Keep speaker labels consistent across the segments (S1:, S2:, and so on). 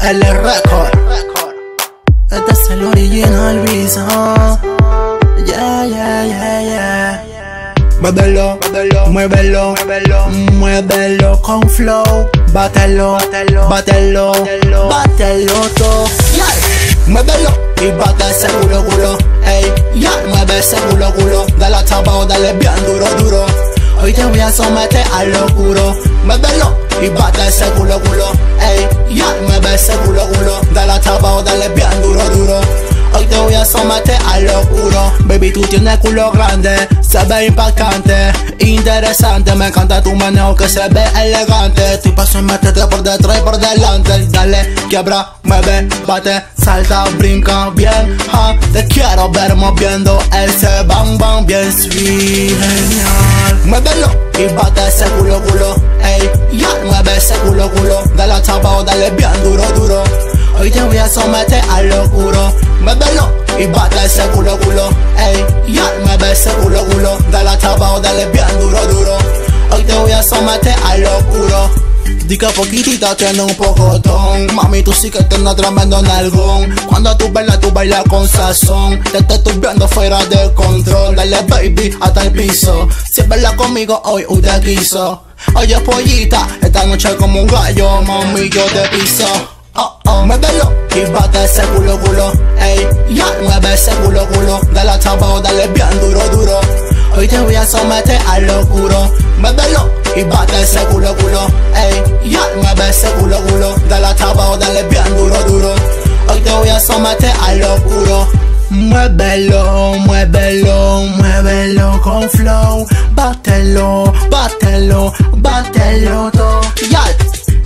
S1: BL Record. Este es el original visa. Yeah, yeah, yeah, yeah. Muévelo, muévelo, muévelo, muévelo con flow. Bátelo, bátelo, bátelo todo. Yeah. Muévelo y bate ese culo, culo. Ey, ya, mueve ese culo, culo. Dale a tabaco, dale bien duro, duro. Hoy te voy a someter al locuro. Muévelo y bate ese culo, culo. Ey, ya, ese culo, culo. Dale a tabaco, dale bien duro, duro. Hoy te voy a someter al locuro. Baby, tú tienes culo grande Se ve impactante, interesante. Me encanta tu manejo que se ve elegante. Estoy paso meterte por detrás y por delante. Dale, quiebra, mueve, bate, salta, brinca bien. Ja, Te quiero ver moviendo ese bang bang bien. Sweet Genial. Muévelo y bate ese culo culo mueve ese culo culo Dale a tabaco, dale bien duro duro. Hoy te voy a someter al locuro Muévelo y bate ese culo culo Ey, ya, mueve ese culo culo Dale a tabaco, dale bien duro duro. Hoy te voy a someter al locuro Di que poquitita tiene un pocotón Mami, tú sí que tienes tremendo nalgón Cuando tú bailas, tú bailas con sazón Te estoy viendo fuera de control Dale baby, hasta el piso. Si bailas conmigo hoy, usted quiso Oye pollita, esta noche como un gallo Mami, yo te piso. Oh, oh, muévelo y bate ese culo, culo, ey, ya, mueve ese culo, culo, dale a tabaco, dale bien duro, duro, hoy te voy a someter al locuro, muévelo y bate ese culo, culo, ey, ya, mueve ese culo, culo, dale a tabaco, dale bien duro, duro, hoy te voy a someter al locuro. Muévelo con flow, bátelo, bátelo, bátelo todo, ya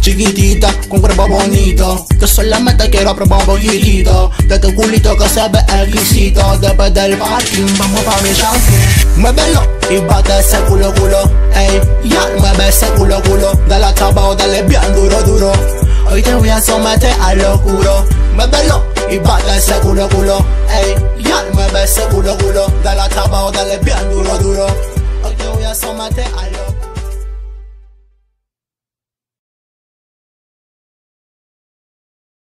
S1: chiquitita, con cuerpo bonito. Que solamente quiero probar un poquitito De tu culito que se ve exquisito. Después del parking vamos pa' mi shopping Muévelo y bate ese culo culo. Ey, ya, mueve ese culo culo. Dale a tabaco, dale bien duro duro. Hoy te voy a someter al locuro. Muévelo y bate ese culo culo. Ey, ya, mueve ese culo culo Dale a tabaco, dale bien duro duro. Hoy te voy a someter al locuro